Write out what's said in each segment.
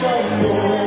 Senhor.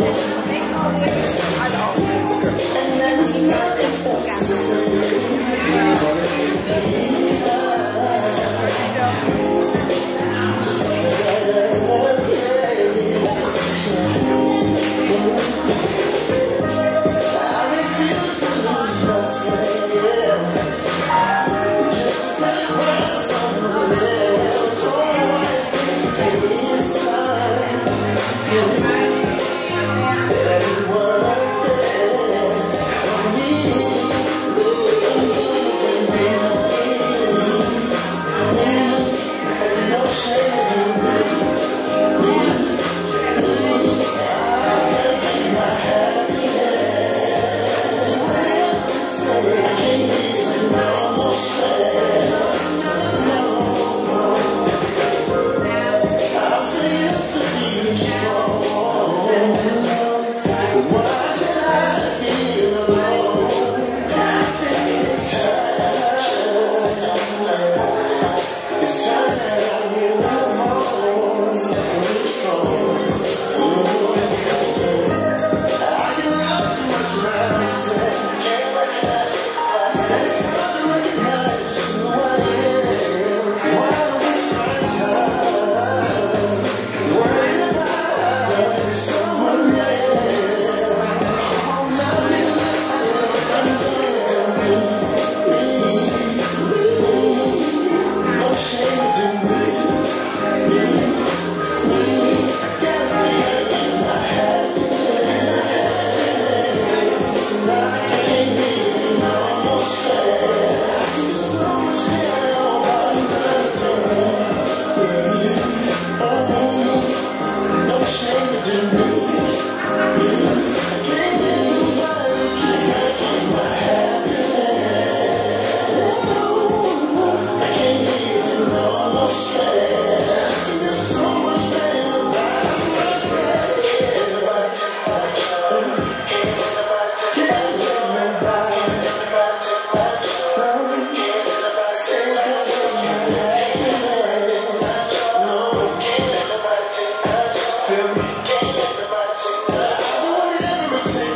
Watch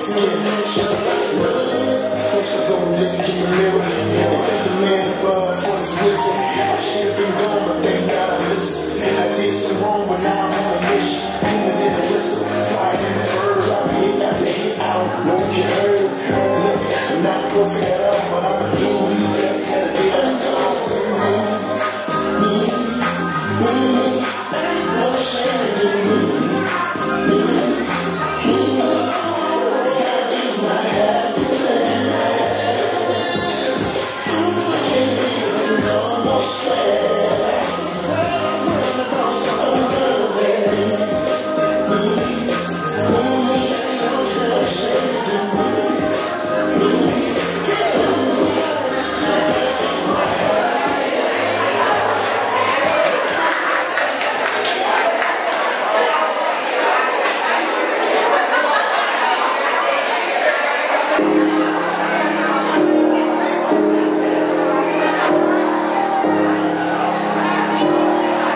see the headshot. Social gon' lick in the mirror. Thank the man above for his wisdom. I been gone, but thank God I listened. I did some wrong, but now I'm on a mission. In a whistle, fire in. Drop hit after hit, I don't know. Look, I'm not perfect at.